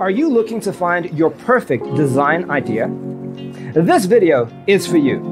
Are you looking to find your perfect design idea? This video is for you.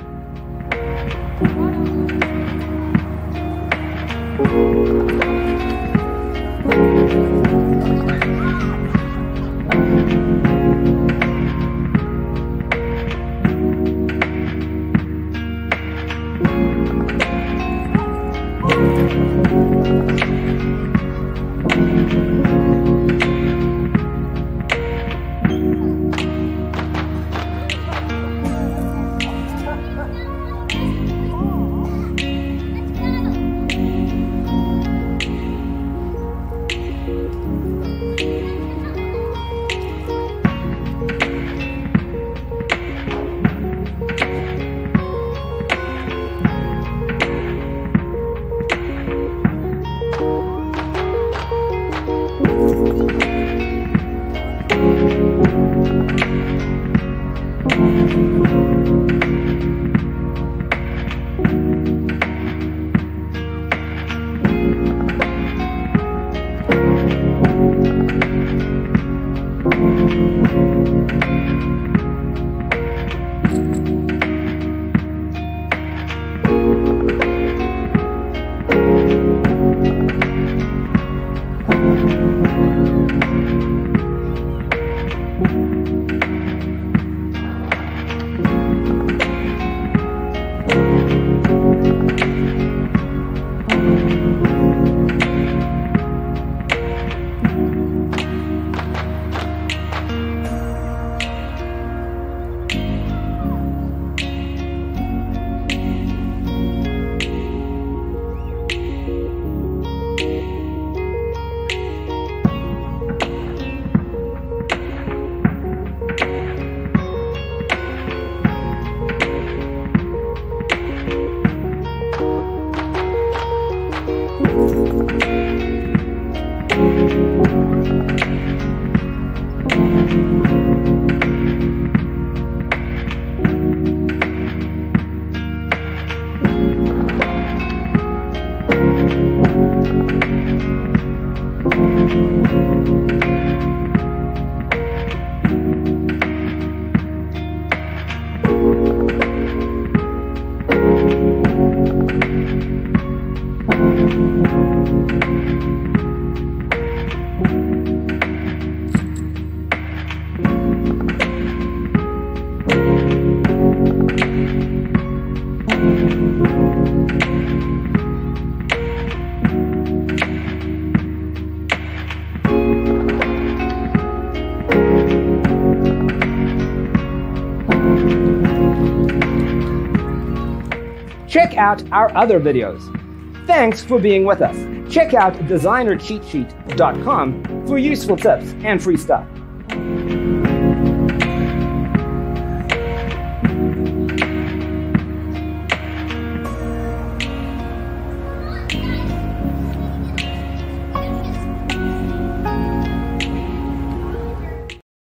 Check out our other videos. Thanks for being with us. Check out designercheatsheet.com for useful tips and free stuff.